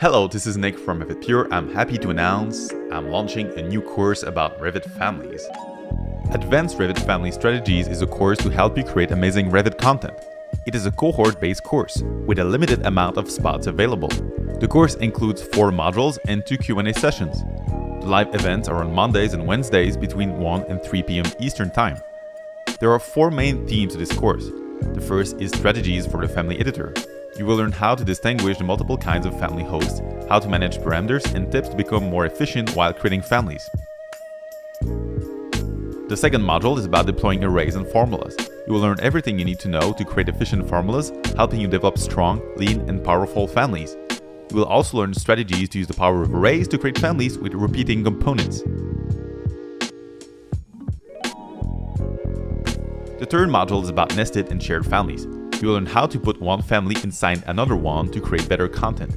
Hello, this is Nick from Revit Pure. I'm happy to announce I'm launching a new course about Revit families. Advanced Revit Family Strategies is a course to help you create amazing Revit content. It is a cohort-based course with a limited amount of spots available. The course includes four modules and two Q&A sessions. The live events are on Mondays and Wednesdays between 1 and 3 p.m. Eastern Time. There are four main themes to this course. The first is strategies for the family editor. You will learn how to distinguish the multiple kinds of family hosts, how to manage parameters, and tips to become more efficient while creating families. The second module is about deploying arrays and formulas. You will learn everything you need to know to create efficient formulas, helping you develop strong, lean, and powerful families. You will also learn strategies to use the power of arrays to create families with repeating components. The third module is about nested and shared families. You will learn how to put one family inside another one to create better content.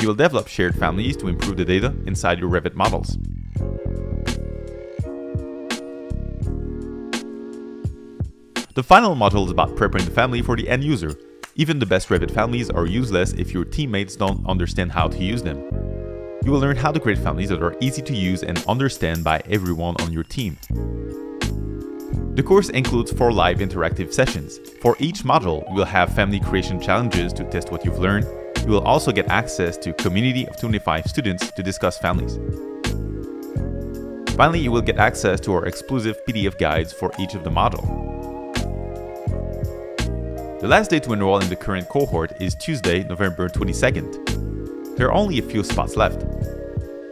You will develop shared families to improve the data inside your Revit models. The final module is about preparing the family for the end user. Even the best Revit families are useless if your teammates don't understand how to use them. You will learn how to create families that are easy to use and understand by everyone on your team. The course includes four live interactive sessions. For each module, you will have family creation challenges to test what you've learned. You will also get access to a community of 25 students to discuss families. Finally, you will get access to our exclusive PDF guides for each of the module. The last day to enroll in the current cohort is Tuesday, November 22nd. There are only a few spots left.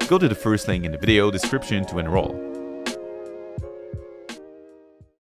Go to the first link in the video description to enroll.